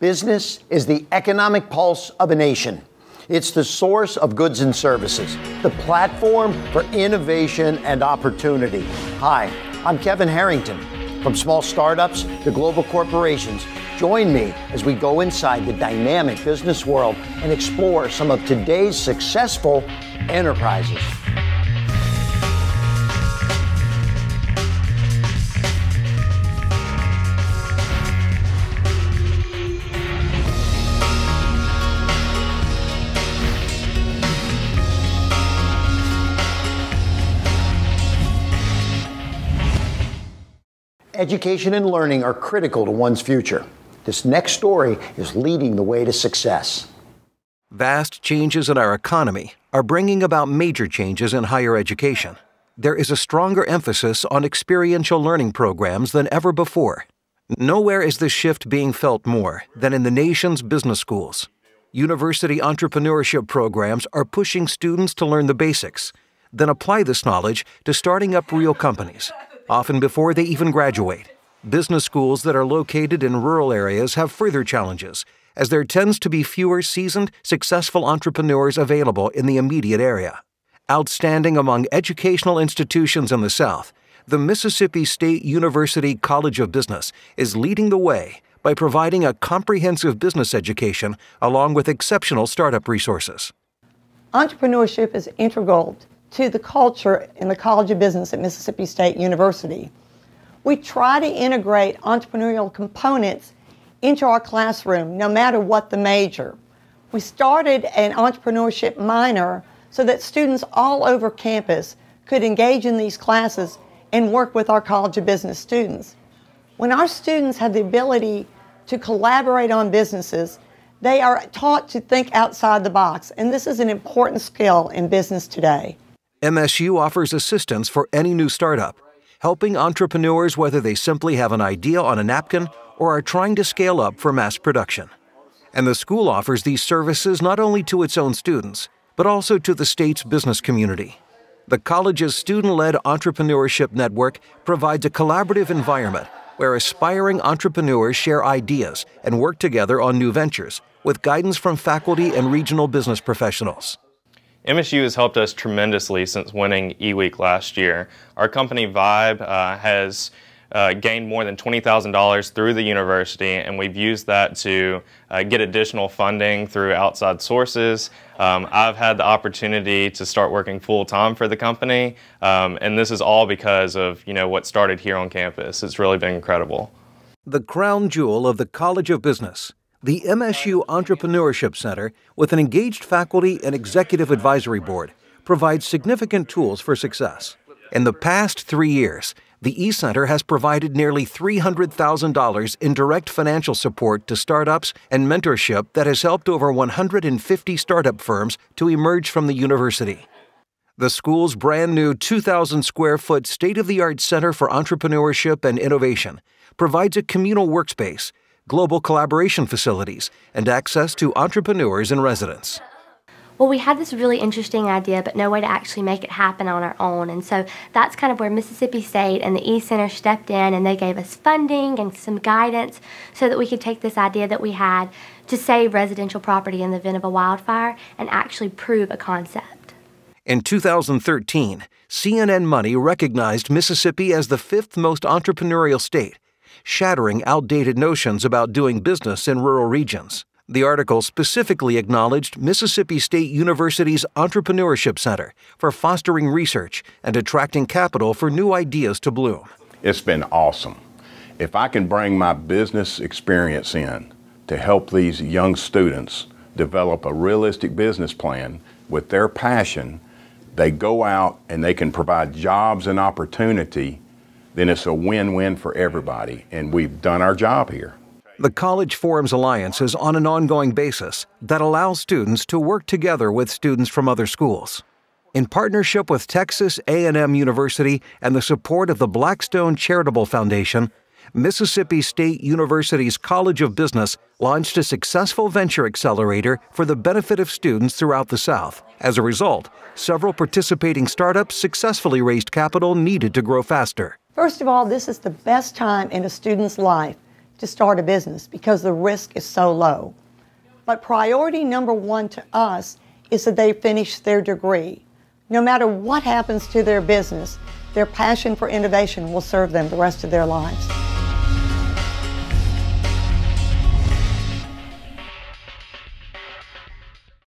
Business is the economic pulse of a nation. It's the source of goods and services, the platform for innovation and opportunity. Hi, I'm Kevin Harrington. From small startups to global corporations, join me as we go inside the dynamic business world and explore some of today's successful enterprises. Education and learning are critical to one's future. This next story is leading the way to success. Vast changes in our economy are bringing about major changes in higher education. There is a stronger emphasis on experiential learning programs than ever before. Nowhere is this shift being felt more than in the nation's business schools. University entrepreneurship programs are pushing students to learn the basics, then apply this knowledge to starting up real companies often before they even graduate. Business schools that are located in rural areas have further challenges, as there tends to be fewer seasoned, successful entrepreneurs available in the immediate area. Outstanding among educational institutions in the South, the Mississippi State University College of Business is leading the way by providing a comprehensive business education along with exceptional startup resources. Entrepreneurship is integral to the culture in the College of Business at Mississippi State University. We try to integrate entrepreneurial components into our classroom, no matter what the major. We started an entrepreneurship minor so that students all over campus could engage in these classes and work with our College of Business students. When our students have the ability to collaborate on businesses, they are taught to think outside the box, and this is an important skill in business today. MSU offers assistance for any new startup, helping entrepreneurs whether they simply have an idea on a napkin or are trying to scale up for mass production. And the school offers these services not only to its own students, but also to the state's business community. The college's student led entrepreneurship network provides a collaborative environment where aspiring entrepreneurs share ideas and work together on new ventures with guidance from faculty and regional business professionals. MSU has helped us tremendously since winning eWeek last year. Our company Vibe uh, has uh, gained more than $20,000 through the university, and we've used that to uh, get additional funding through outside sources. Um, I've had the opportunity to start working full time for the company, um, and this is all because of you know what started here on campus. It's really been incredible. The crown jewel of the College of Business the MSU Entrepreneurship Center, with an engaged faculty and executive advisory board, provides significant tools for success. In the past three years, the eCenter has provided nearly $300,000 in direct financial support to startups and mentorship that has helped over 150 startup firms to emerge from the university. The school's brand new 2,000 square foot state of the art Center for Entrepreneurship and Innovation provides a communal workspace global collaboration facilities, and access to entrepreneurs and residents. Well, we had this really interesting idea, but no way to actually make it happen on our own. And so that's kind of where Mississippi State and the E Center stepped in and they gave us funding and some guidance so that we could take this idea that we had to save residential property in the event of a wildfire and actually prove a concept. In 2013, CNN Money recognized Mississippi as the fifth most entrepreneurial state shattering outdated notions about doing business in rural regions. The article specifically acknowledged Mississippi State University's Entrepreneurship Center for fostering research and attracting capital for new ideas to bloom. It's been awesome. If I can bring my business experience in to help these young students develop a realistic business plan with their passion, they go out and they can provide jobs and opportunity then it's a win-win for everybody, and we've done our job here. The College Forums Alliance is on an ongoing basis that allows students to work together with students from other schools. In partnership with Texas A&M University and the support of the Blackstone Charitable Foundation, Mississippi State University's College of Business launched a successful venture accelerator for the benefit of students throughout the South. As a result, several participating startups successfully raised capital needed to grow faster. First of all, this is the best time in a student's life to start a business because the risk is so low. But priority number one to us is that they finish their degree. No matter what happens to their business, their passion for innovation will serve them the rest of their lives.